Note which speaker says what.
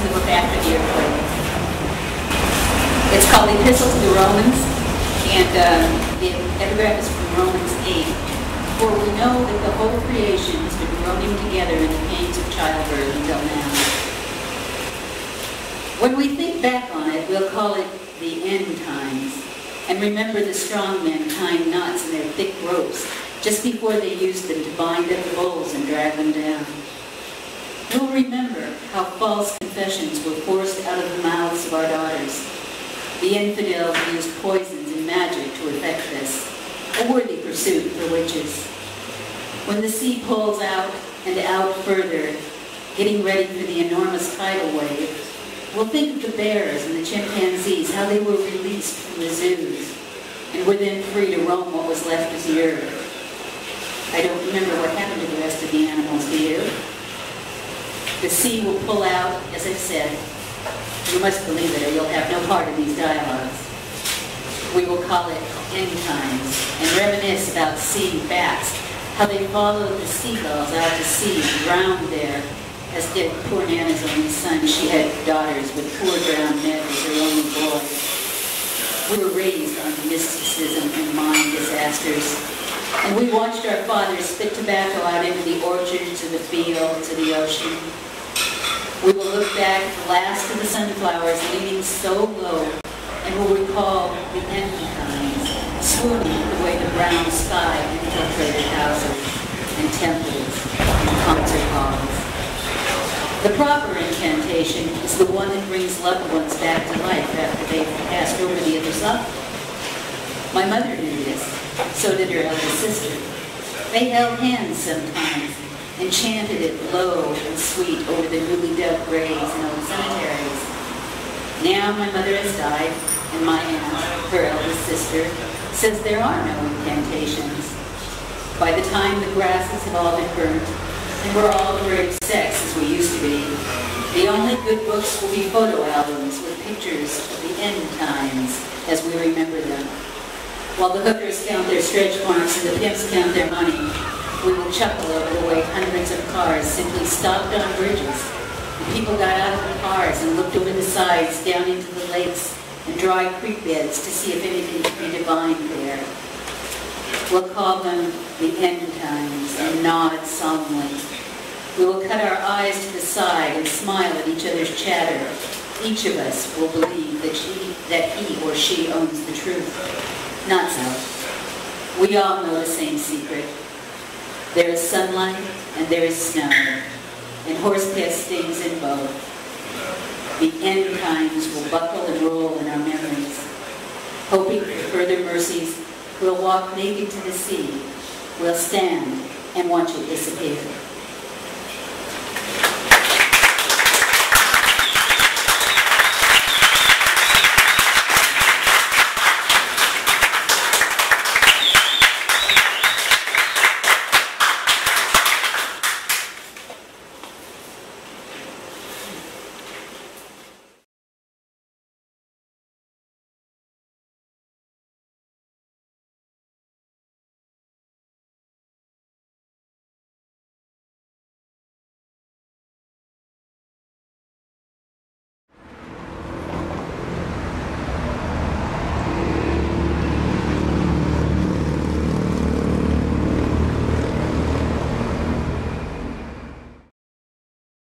Speaker 1: to the. It's called the Epistle to the Romans, and uh, the epigraph is from Romans 8. For we know that the whole creation has been groaning together in the pains of childbirth until now. When we think back on it, we'll call it the end times, and remember the strong men tying knots in their thick ropes just before they used them to bind up the bulls and drag them down. We'll remember how false confessions were forced out of the mouths of our daughters. The infidels used poisons and magic to effect this, a worthy pursuit for witches. When the sea pulls out and out further, getting ready for the enormous tidal wave, we'll think of the bears and the chimpanzees, how they were released from the zoos and were then free to roam what was left of the earth. I don't remember what happened to the rest of the animals, do you? The sea will pull out, as I've said. You must believe it or you'll have no part in these dialogues. We will call it end times and reminisce about seeing bats, how they followed the seagulls out to sea, drowned there, as did poor Nana's only son. She had daughters with poor drowned Ned as her only boy. We were raised on mysticism and mine disasters. And we watched our fathers spit tobacco out into the orchards, to the fields, to the ocean. We will look back the last of the sunflowers leaning so low and will recall the end times, swooning the way the brown sky infiltrated houses and temples and concert halls. The proper incantation is the one that brings loved ones back to life after they've passed over the other side. My mother knew this, so did her eldest sister. They held hands sometimes and chanted it low and sweet over the newly dug graves in old cemeteries. Now my mother has died, and my aunt, her eldest sister, says there are no incantations. By the time the grasses have all been burnt, and we're all the great sex as we used to be, the only good books will be photo albums with pictures of the end times as we remember them. While the hookers count their stretch marks and the pimps count their money, we will chuckle over the way hundreds of cars simply stopped on bridges. And people got out of the cars and looked over the sides down into the lakes and dry creek beds to see if anything could be divined there. We'll call them the end times and nod solemnly. We will cut our eyes to the side and smile at each other's chatter. Each of us will believe that, she, that he or she owns the truth. Not so. We all know the same secret. There is sunlight and there is snow, and horse piss stings in both. The end times will buckle and roll in our memories. Hoping for further mercies, we'll walk naked to the sea. We'll stand and watch it disappear.